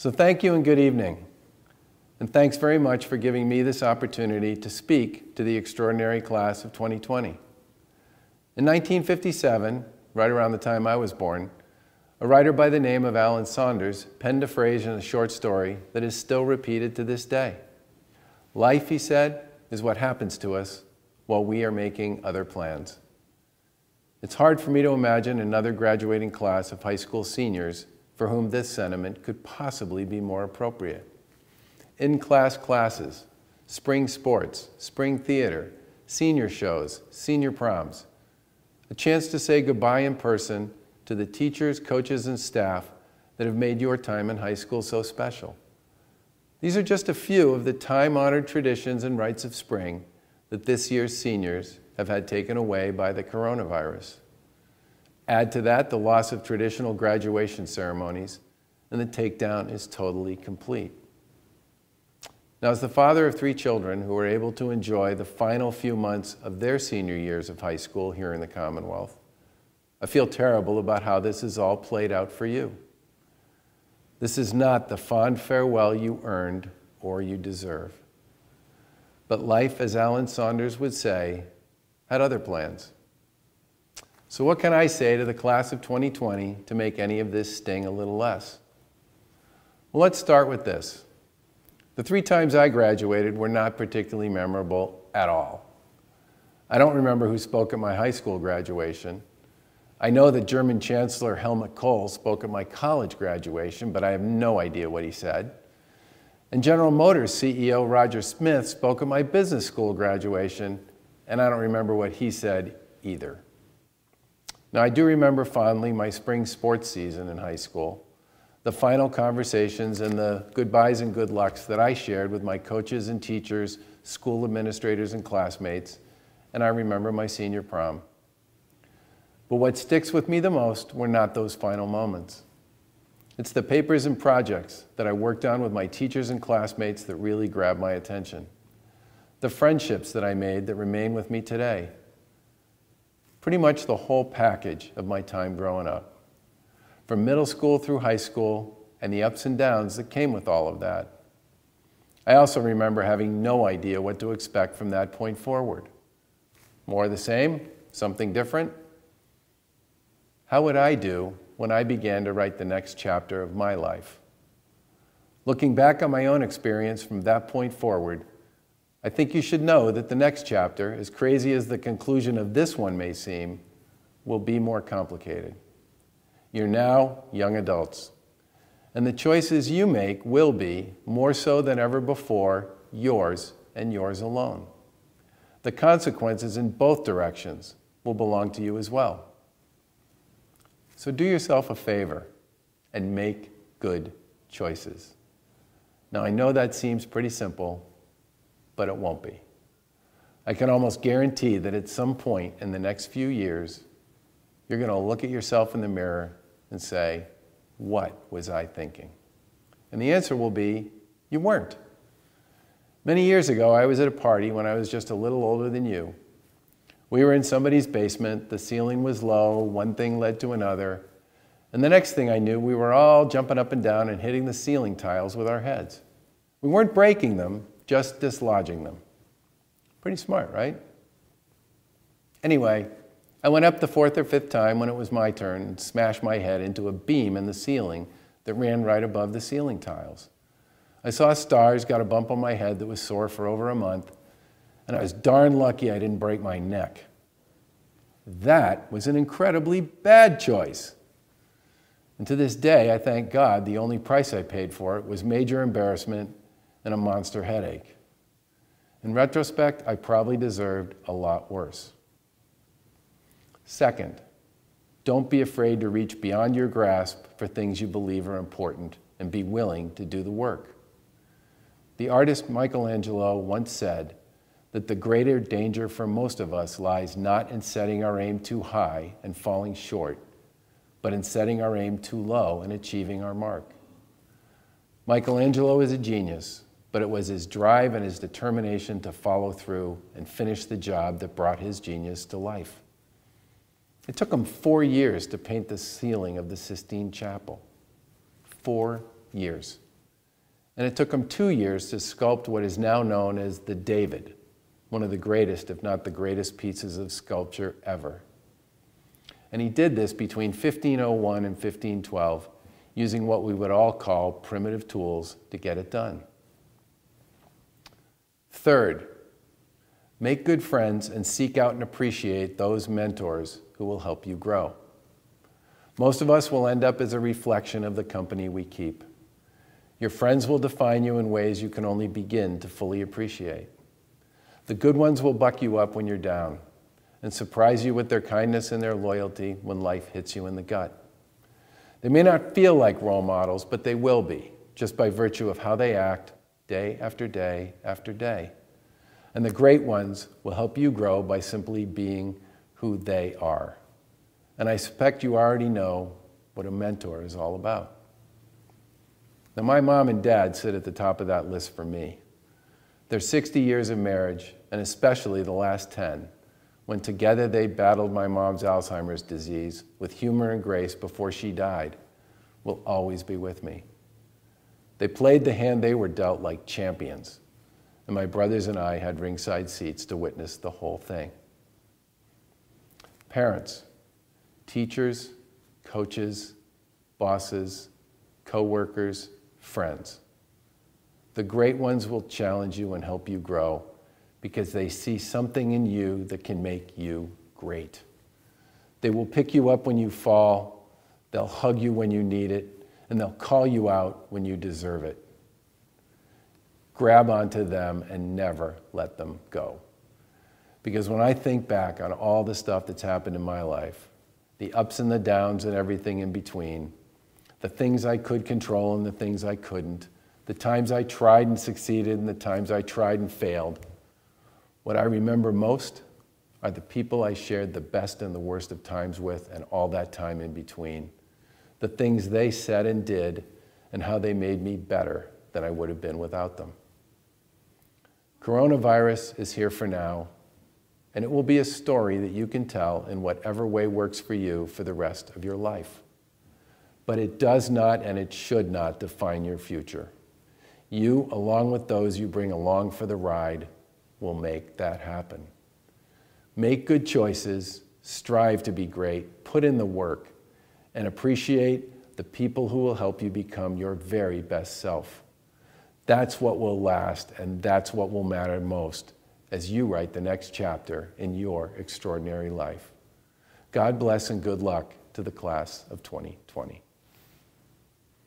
So thank you and good evening. And thanks very much for giving me this opportunity to speak to the extraordinary class of 2020. In 1957, right around the time I was born, a writer by the name of Allen Saunders penned a phrase in a short story that is still repeated to this day. Life, he said, is what happens to us while we are making other plans. It's hard for me to imagine another graduating class of high school seniors for whom this sentiment could possibly be more appropriate. In class classes, spring sports, spring theater, senior shows, senior proms, a chance to say goodbye in person to the teachers, coaches, and staff that have made your time in high school so special. These are just a few of the time honored traditions and rites of spring that this year's seniors have had taken away by the coronavirus. Add to that the loss of traditional graduation ceremonies, and the takedown is totally complete. Now, as the father of three children who were able to enjoy the final few months of their senior years of high school here in the Commonwealth, I feel terrible about how this has all played out for you. This is not the fond farewell you earned or you deserve. But life, as Allen Saunders would say, had other plans. So, what can I say to the class of 2020 to make any of this sting a little less? Well, let's start with this. The three times I graduated were not particularly memorable at all. I don't remember who spoke at my high school graduation. I know that German Chancellor Helmut Kohl spoke at my college graduation, but I have no idea what he said. And General Motors CEO Roger Smith spoke at my business school graduation, and I don't remember what he said either. Now, I do remember fondly my spring sports season in high school, the final conversations and the goodbyes and good lucks that I shared with my coaches and teachers, school administrators, and classmates, and I remember my senior prom. But what sticks with me the most were not those final moments. It's the papers and projects that I worked on with my teachers and classmates that really grabbed my attention. The friendships that I made that remain with me today pretty much the whole package of my time growing up. From middle school through high school and the ups and downs that came with all of that. I also remember having no idea what to expect from that point forward. More the same? Something different? How would I do when I began to write the next chapter of my life? Looking back on my own experience from that point forward, I think you should know that the next chapter, as crazy as the conclusion of this one may seem, will be more complicated. You're now young adults, and the choices you make will be, more so than ever before, yours and yours alone. The consequences in both directions will belong to you as well. So do yourself a favor and make good choices. Now, I know that seems pretty simple, but it won't be. I can almost guarantee that at some point in the next few years, you're going to look at yourself in the mirror and say, What was I thinking? And the answer will be, You weren't. Many years ago, I was at a party when I was just a little older than you. We were in somebody's basement, the ceiling was low, one thing led to another, and the next thing I knew, we were all jumping up and down and hitting the ceiling tiles with our heads. We weren't breaking them, just dislodging them. Pretty smart, right? Anyway, I went up the fourth or fifth time when it was my turn and smashed my head into a beam in the ceiling that ran right above the ceiling tiles. I saw stars, got a bump on my head that was sore for over a month, and I was darn lucky I didn't break my neck. That was an incredibly bad choice. And to this day, I thank God the only price I paid for it was major embarrassment and a monster headache. In retrospect, I probably deserved a lot worse. Second, don't be afraid to reach beyond your grasp for things you believe are important and be willing to do the work. The artist Michelangelo once said that the greater danger for most of us lies not in setting our aim too high and falling short, but in setting our aim too low and achieving our mark. Michelangelo is a genius, but it was his drive and his determination to follow through and finish the job that brought his genius to life. It took him four years to paint the ceiling of the Sistine Chapel. Four years. And it took him two years to sculpt what is now known as the David, one of the greatest, if not the greatest, pieces of sculpture ever. And he did this between 1501 and 1512 using what we would all call primitive tools to get it done. Third, make good friends and seek out and appreciate those mentors who will help you grow. Most of us will end up as a reflection of the company we keep. Your friends will define you in ways you can only begin to fully appreciate. The good ones will buck you up when you're down and surprise you with their kindness and their loyalty when life hits you in the gut. They may not feel like role models, but they will be, just by virtue of how they act day after day after day. And the great ones will help you grow by simply being who they are. And I suspect you already know what a mentor is all about. Now, my mom and dad sit at the top of that list for me. Their 60 years of marriage, and especially the last 10, when together they battled my mom's Alzheimer's disease with humor and grace before she died, will always be with me. They played the hand they were dealt like champions, and my brothers and I had ringside seats to witness the whole thing. Parents, teachers, coaches, bosses, co workers, friends. The great ones will challenge you and help you grow because they see something in you that can make you great. They will pick you up when you fall, they'll hug you when you need it, and they'll call you out when you deserve it. Grab onto them and never let them go. Because when I think back on all the stuff that's happened in my life, the ups and the downs and everything in between, the things I could control and the things I couldn't, the times I tried and succeeded and the times I tried and failed, what I remember most are the people I shared the best and the worst of times with and all that time in between. The things they said and did and how they made me better than I would have been without them. Coronavirus is here for now, and it will be a story that you can tell in whatever way works for you for the rest of your life. But it does not and it should not define your future. You, along with those you bring along for the ride, will make that happen. Make good choices, strive to be great, put in the work, and appreciate the people who will help you become your very best self. That's what will last, and that's what will matter most as you write the next chapter in your extraordinary life. God bless and good luck to the class of 2020.